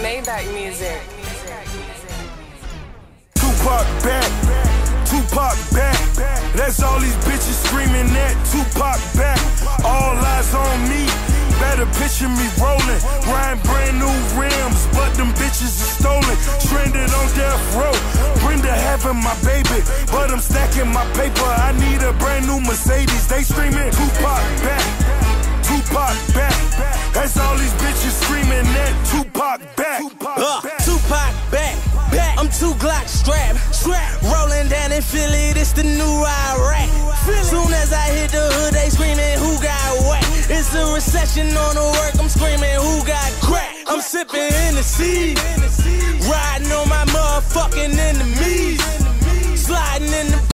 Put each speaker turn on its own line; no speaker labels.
Maybach music.
Tupac back, Tupac back. That's all these bitches screaming at Tupac back. All eyes on me. Better picture me rolling, riding brand new rims, but them bitches are stolen. Stranded on death row. Brenda having my baby, but I'm stacking my paper. Mercedes. They screaming Tupac back, Tupac back. That's all these bitches screaming at Tupac back.
Uh, Tupac back, back. I'm two Glock strap, strap. Rolling down in Philly, this the new Iraq. Soon as I hit the hood, they screaming, who got whack? It's a recession on the work, I'm screaming, who got crack? I'm sipping in the sea, riding on my motherfucking enemies.